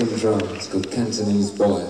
It's called Cantonese Boy.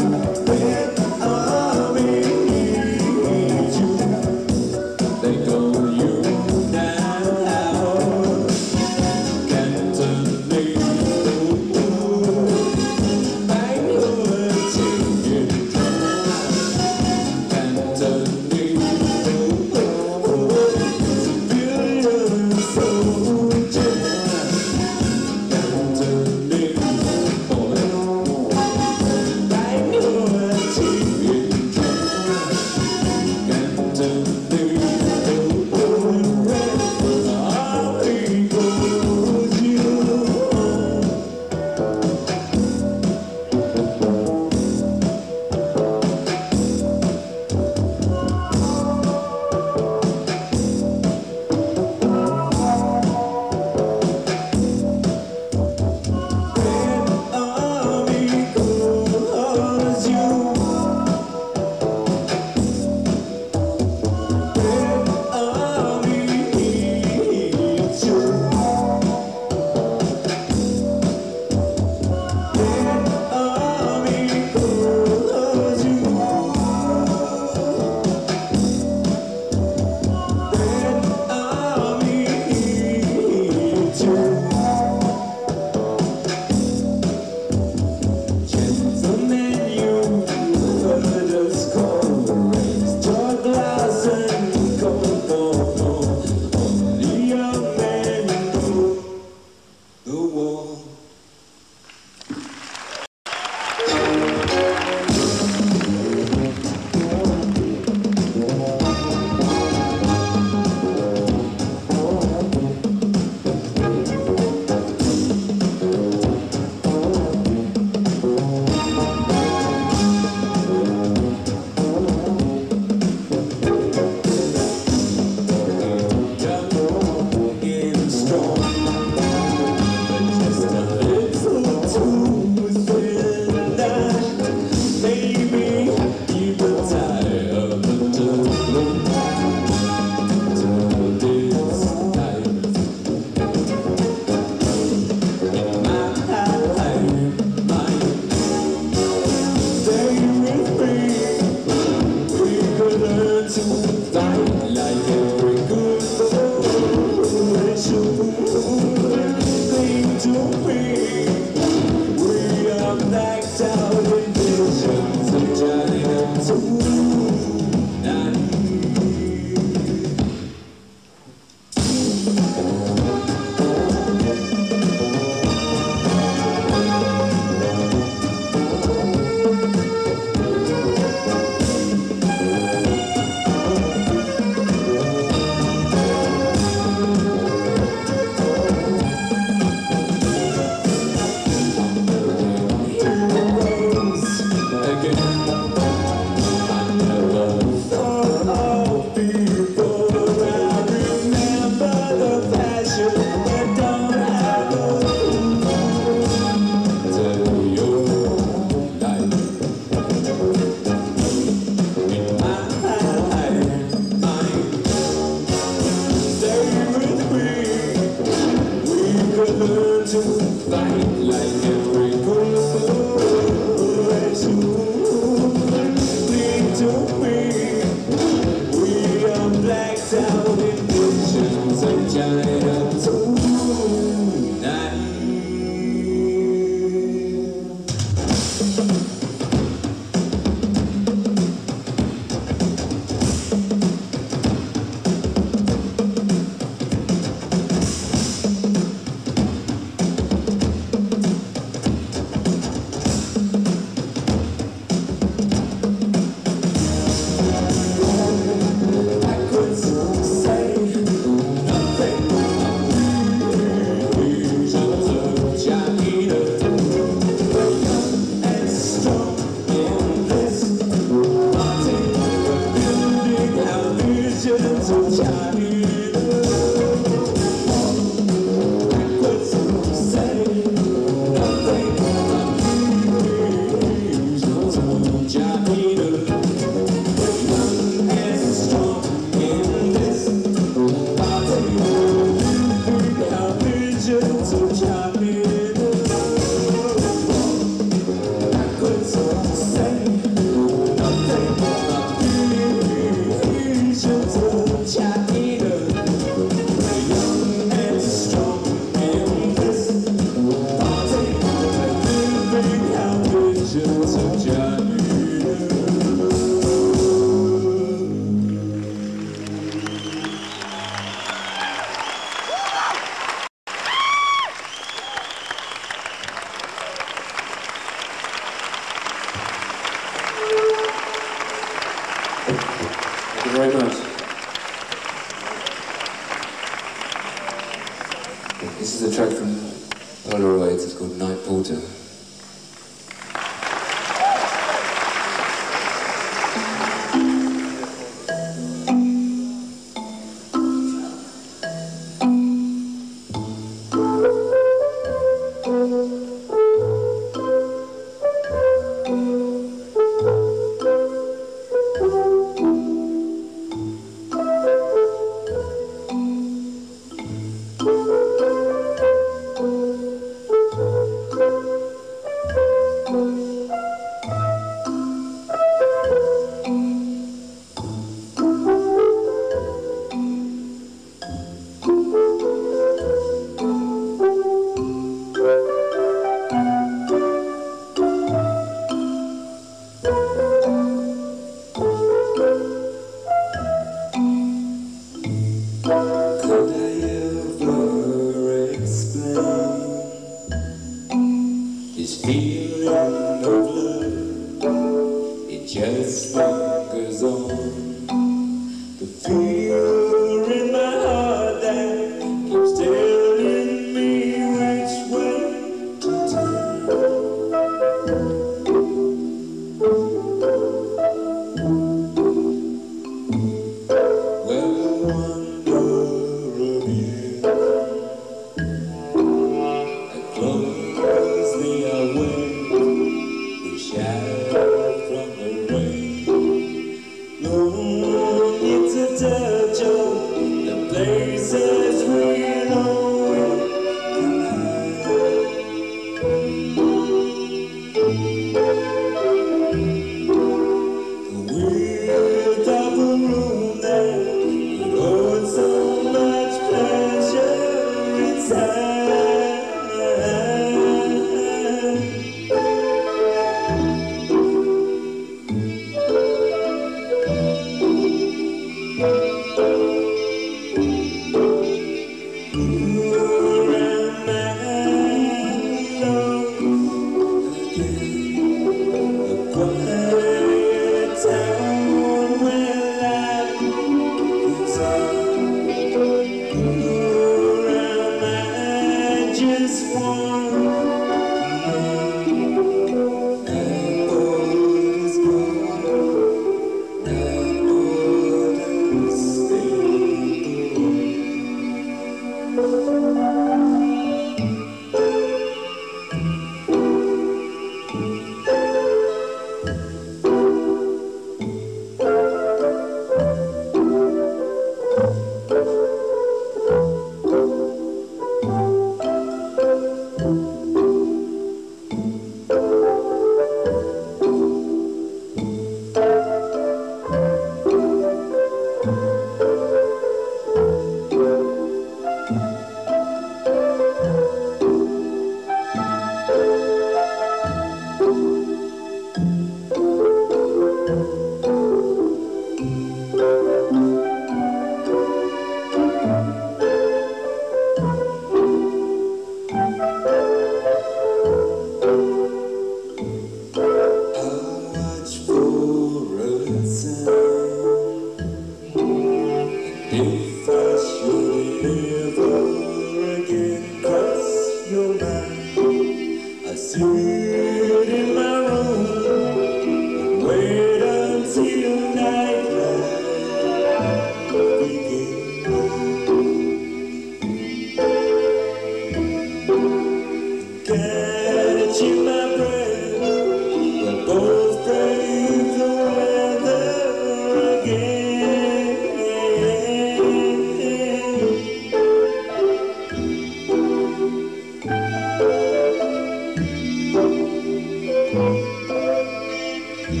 Where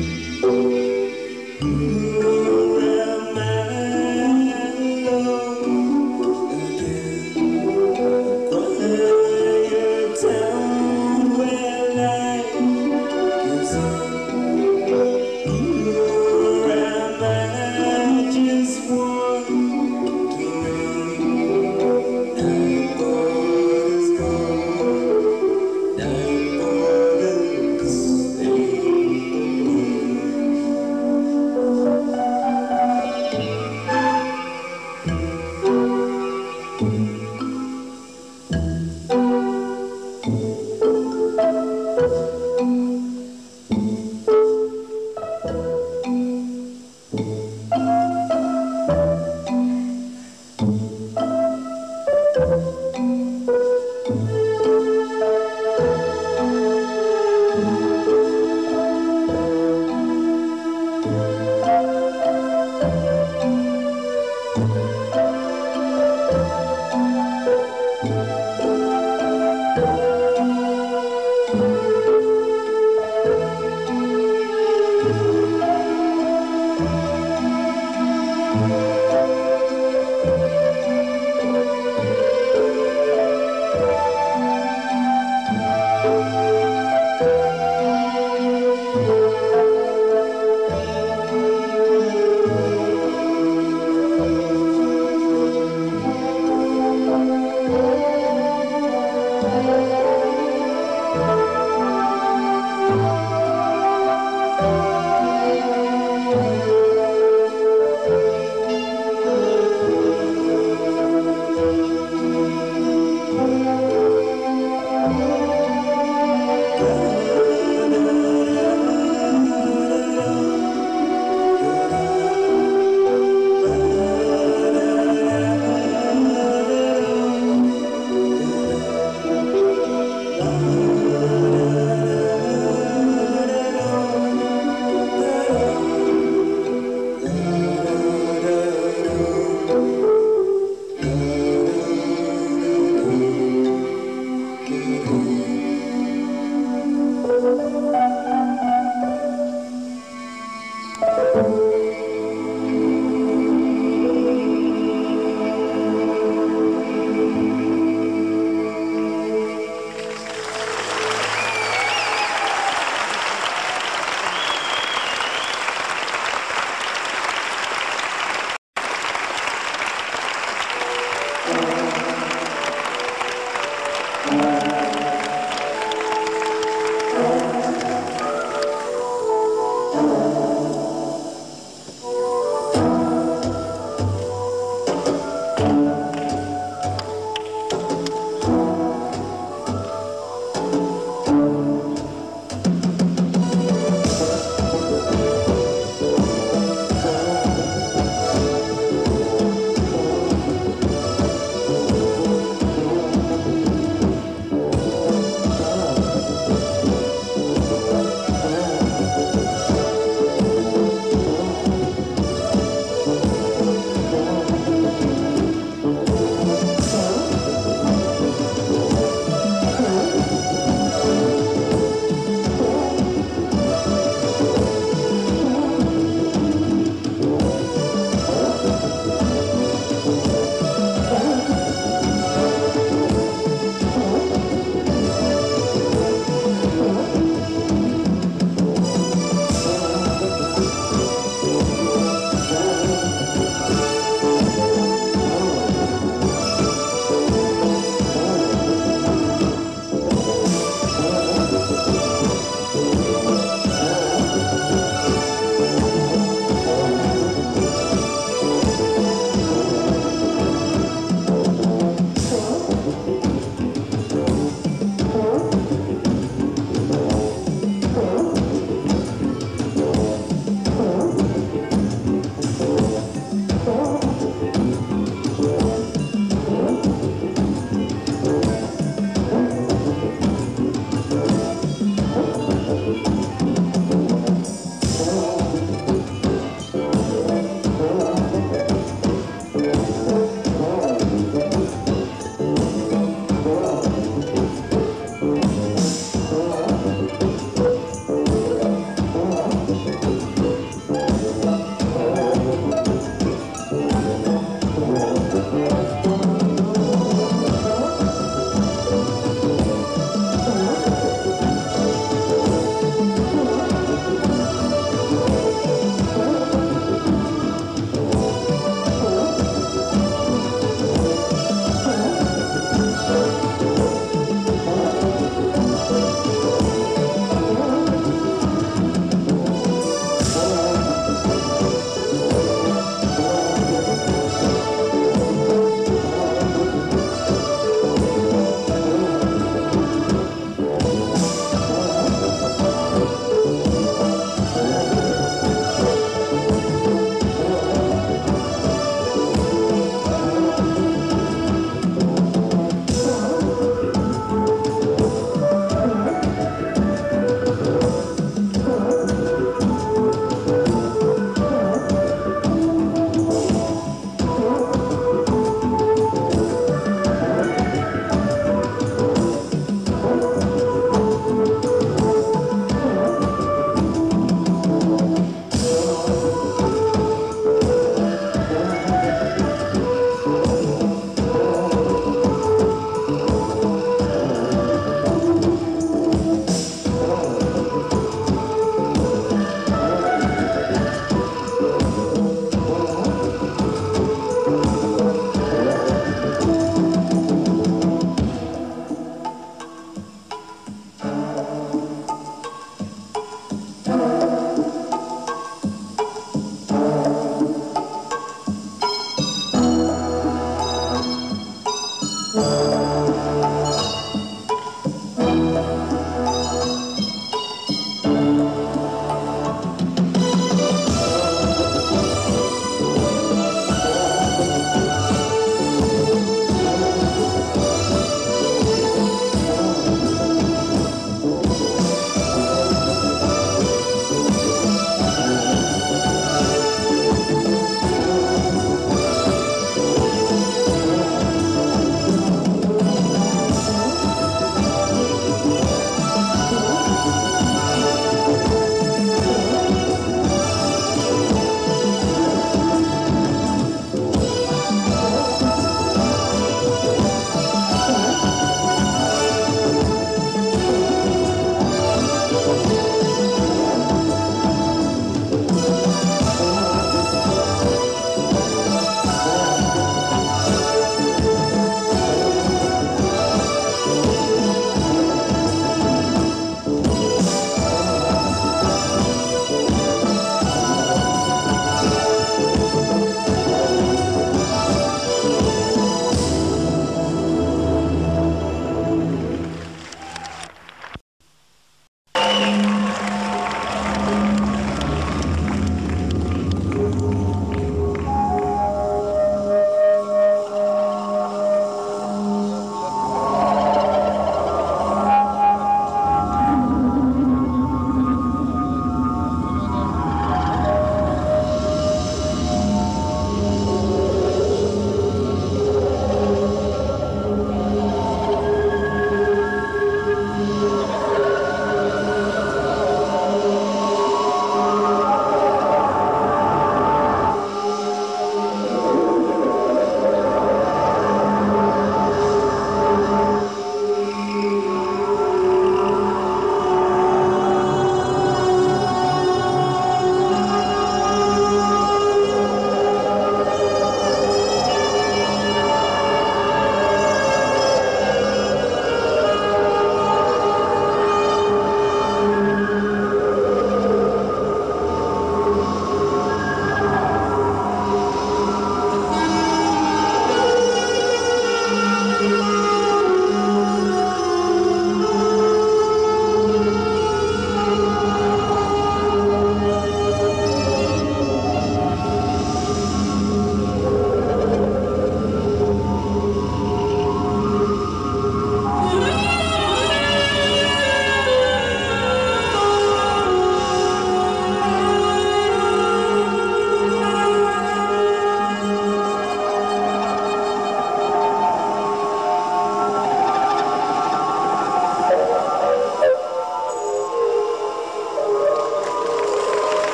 am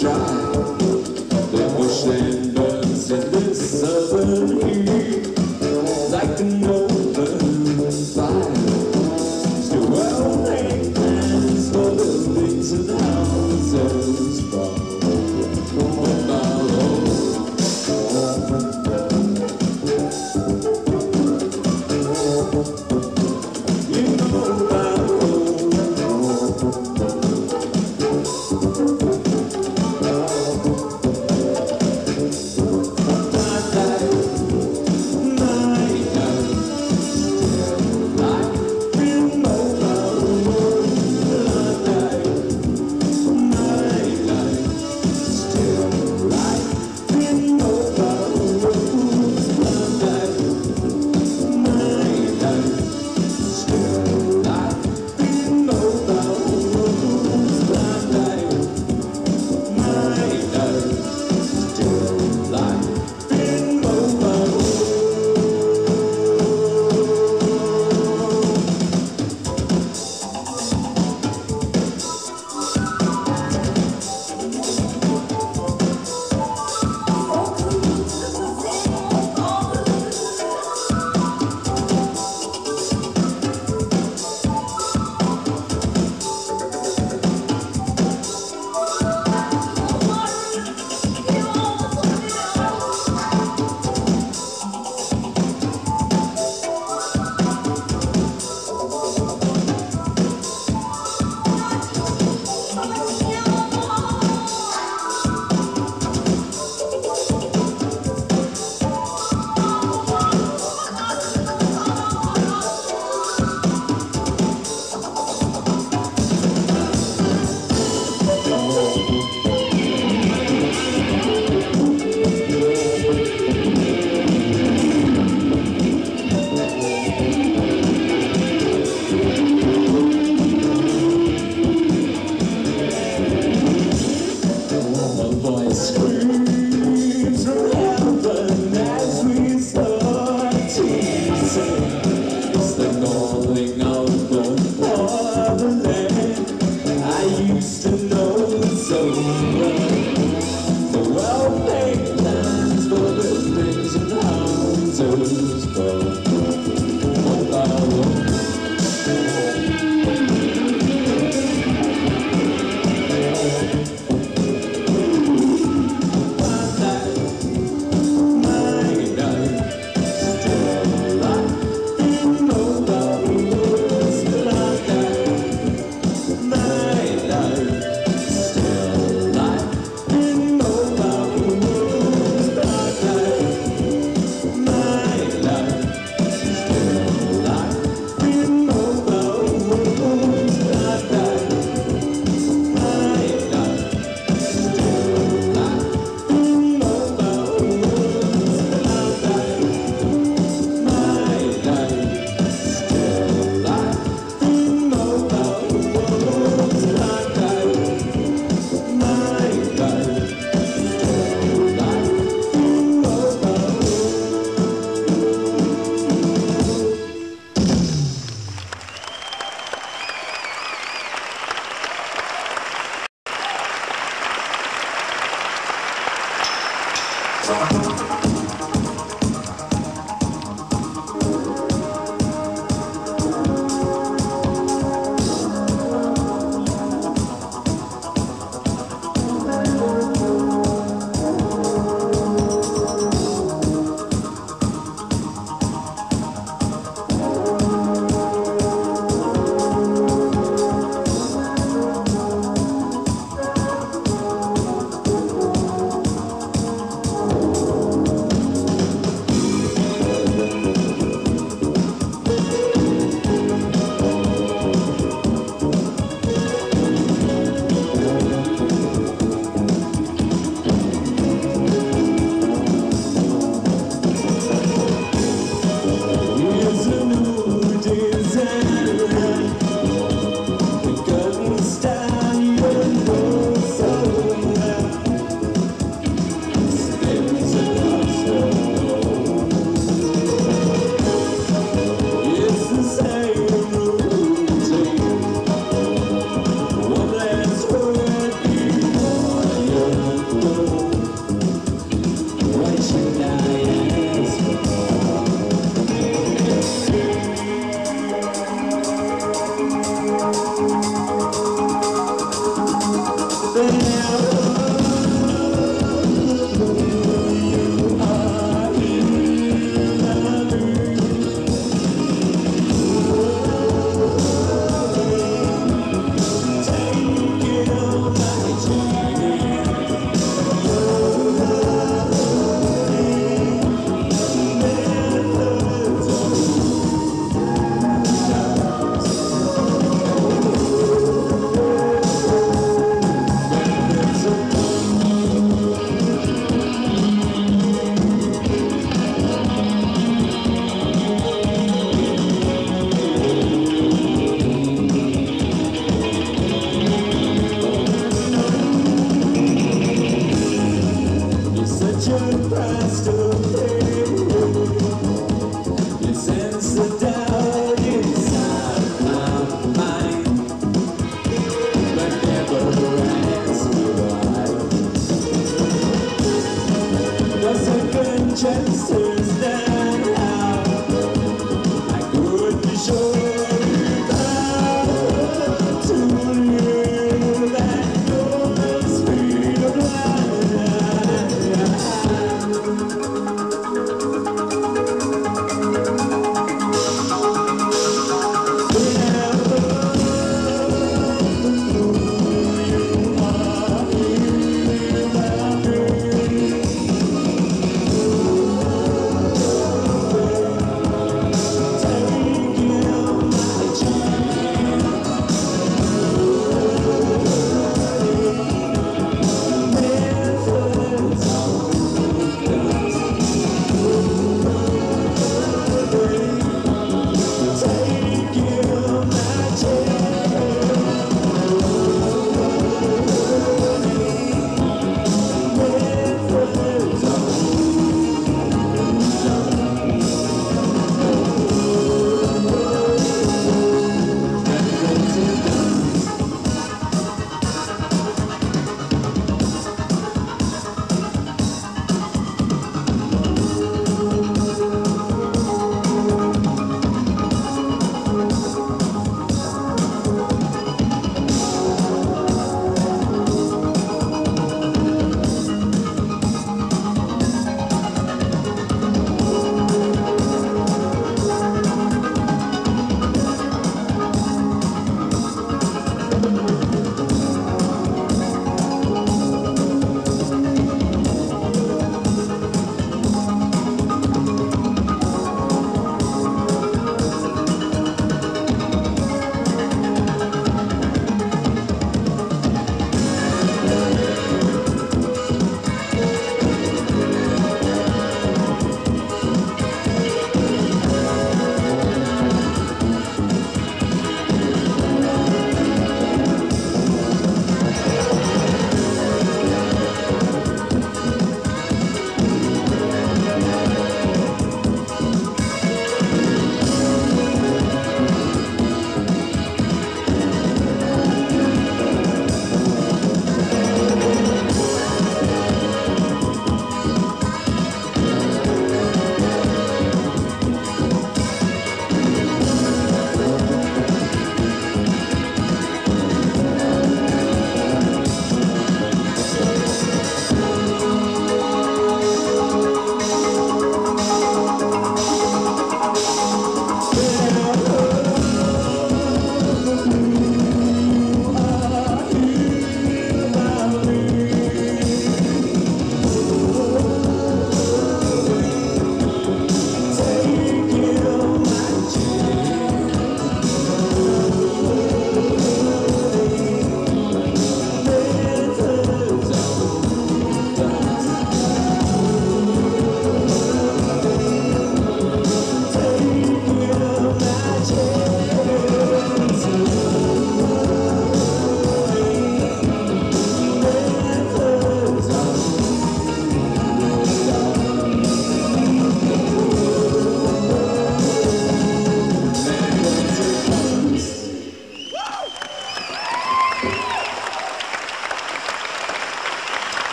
drive.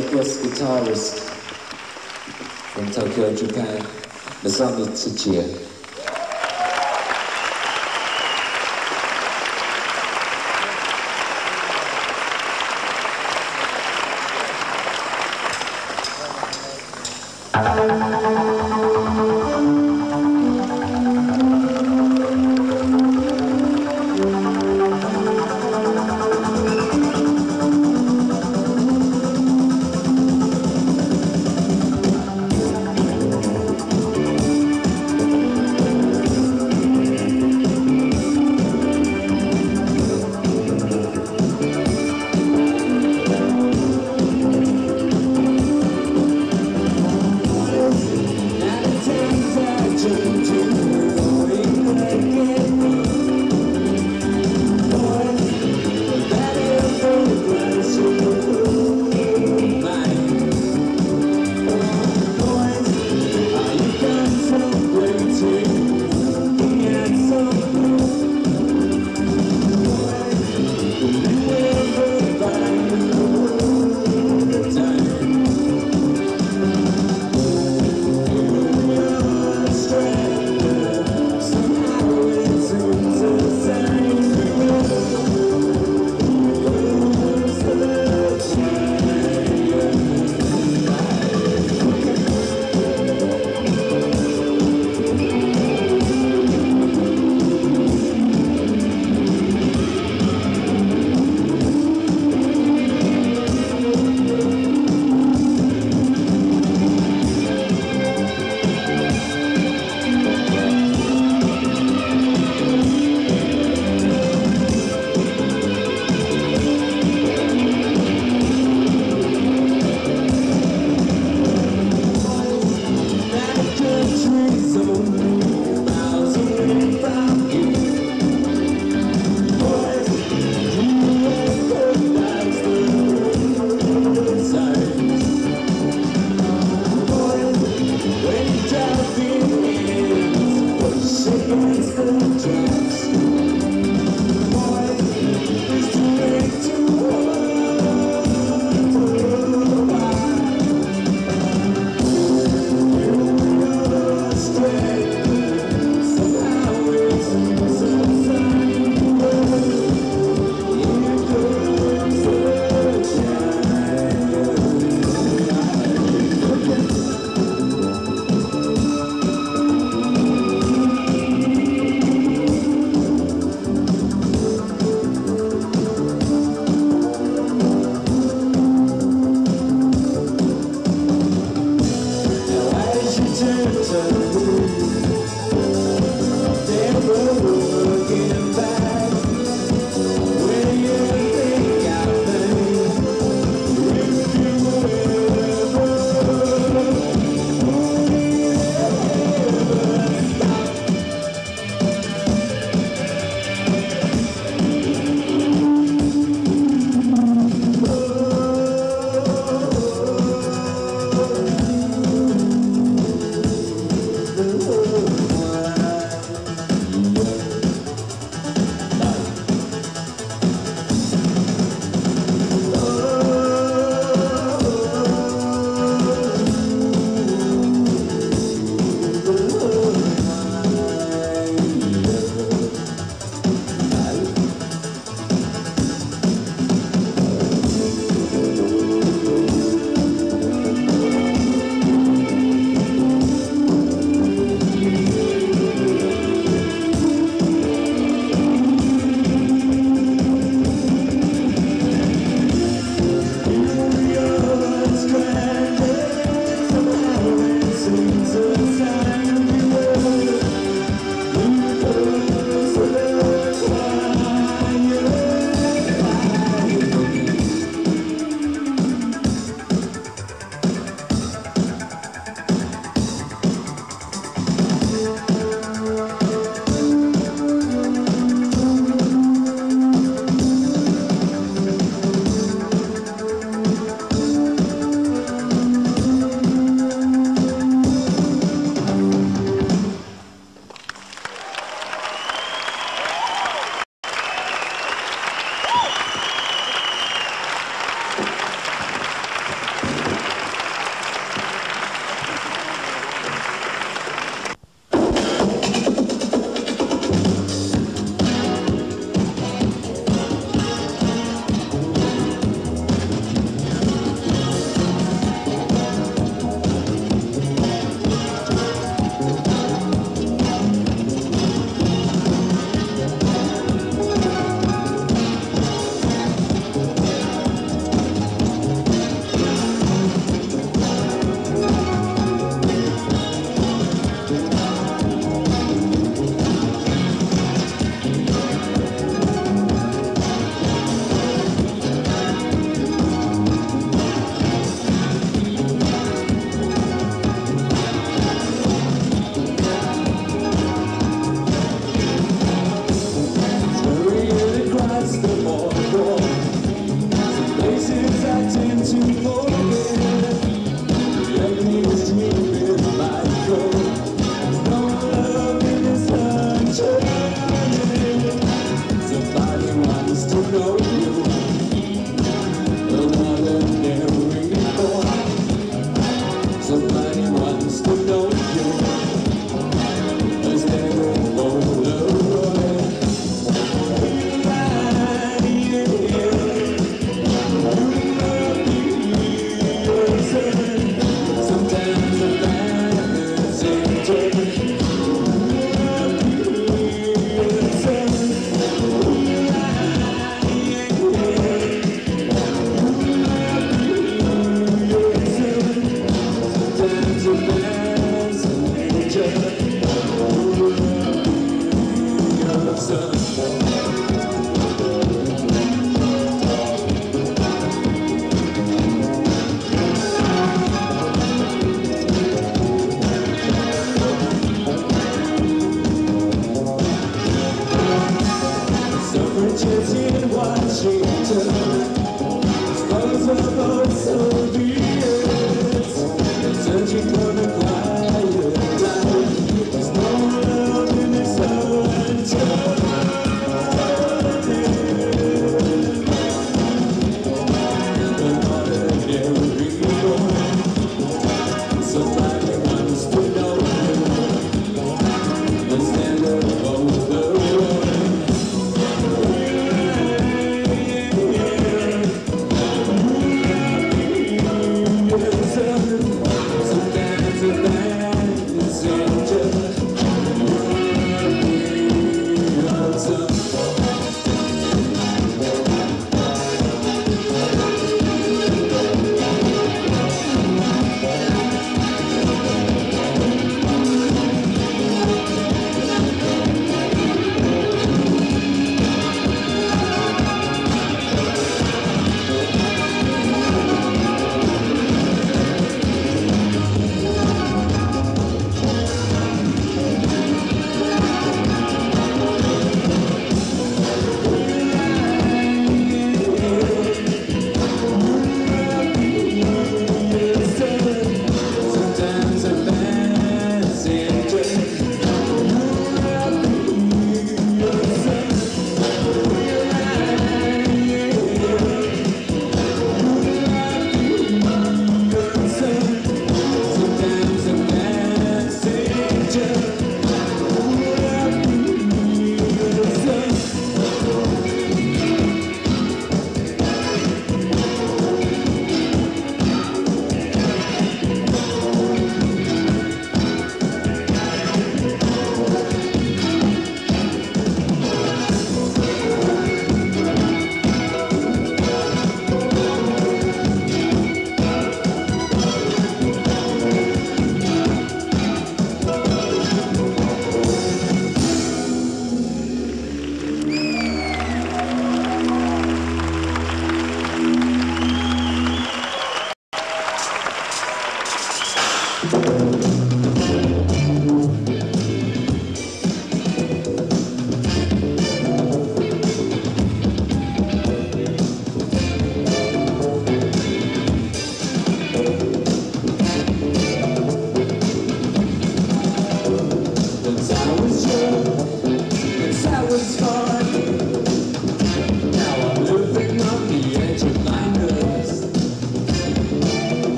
Guest guitarist from Tokyo, Japan, Masamu Tsuchiya.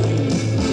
Thank you.